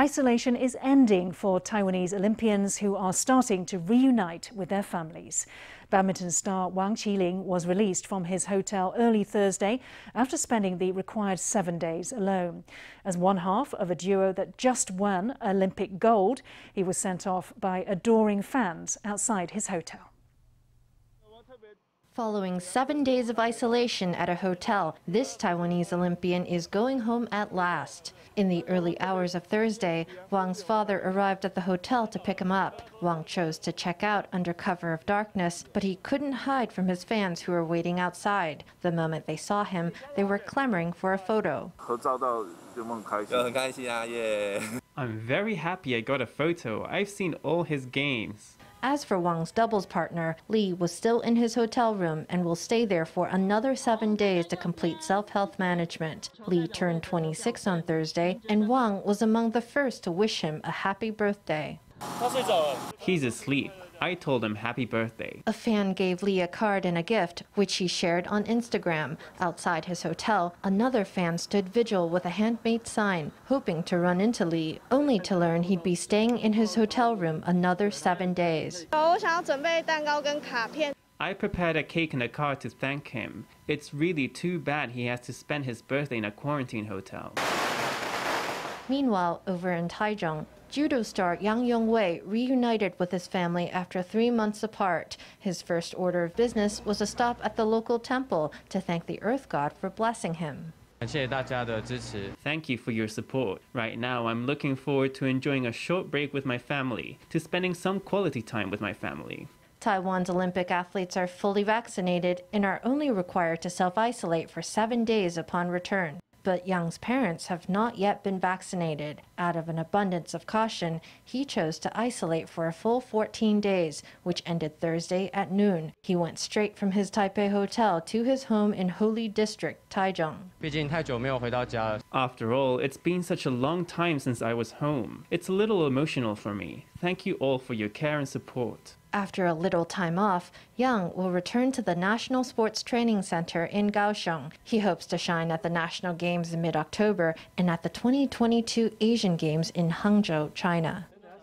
Isolation is ending for Taiwanese Olympians who are starting to reunite with their families. Badminton star Wang Chi-lin was released from his hotel early Thursday after spending the required seven days alone. As one half of a duo that just won Olympic gold, he was sent off by adoring fans outside his hotel. Following seven days of isolation at a hotel, this Taiwanese Olympian is going home at last. In the early hours of Thursday, Wang's father arrived at the hotel to pick him up. Wang chose to check out under cover of darkness, but he couldn't hide from his fans who were waiting outside. The moment they saw him, they were clamoring for a photo. I'm very happy I got a photo. I've seen all his games. As for Wang's doubles partner, Lee was still in his hotel room and will stay there for another seven days to complete self-health management. Lee turned 26 on Thursday, and Wang was among the first to wish him a happy birthday. He's asleep. I told him happy birthday. A fan gave Lee a card and a gift, which he shared on Instagram. Outside his hotel, another fan stood vigil with a handmade sign, hoping to run into Lee, only to learn he'd be staying in his hotel room another seven days. I prepared a cake and a card to thank him. It's really too bad he has to spend his birthday in a quarantine hotel. Meanwhile, over in Taichung, judo star Yang Yung-wei reunited with his family after three months apart. His first order of business was a stop at the local temple to thank the earth god for blessing him. Thank you for your support. Right now, I'm looking forward to enjoying a short break with my family, to spending some quality time with my family. Taiwan's Olympic athletes are fully vaccinated and are only required to self isolate for seven days upon return but Yang's parents have not yet been vaccinated. Out of an abundance of caution, he chose to isolate for a full 14 days, which ended Thursday at noon. He went straight from his Taipei hotel to his home in Houli District, Taichung. After all, it's been such a long time since I was home. It's a little emotional for me. Thank you all for your care and support. After a little time off, Yang will return to the National Sports Training Center in Kaohsiung. He hopes to shine at the National Games in mid October and at the 2022 Asian Games in Hangzhou, China.